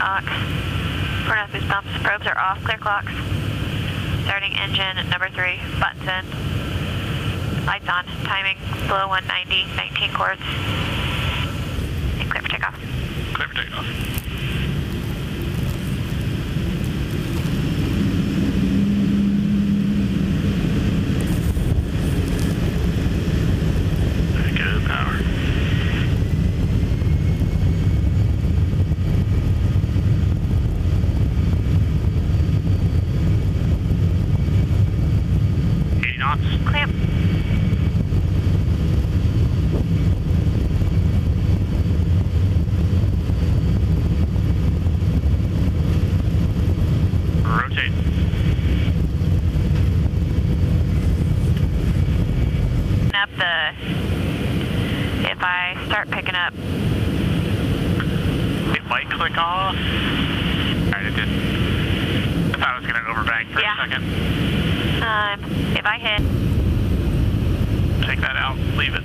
Ox. Port. Probes are off, clear clocks. Starting engine number three, buttons in. Lights on, timing below 190, 19 quarts. And clear for takeoff. Clear for takeoff. Knots. Clamp. Rotate. Up the. If I start picking up, It might click off. Alright, it did. I thought I was gonna overbank for Yeah. a second. Um, if I hit, Take that out, leave it.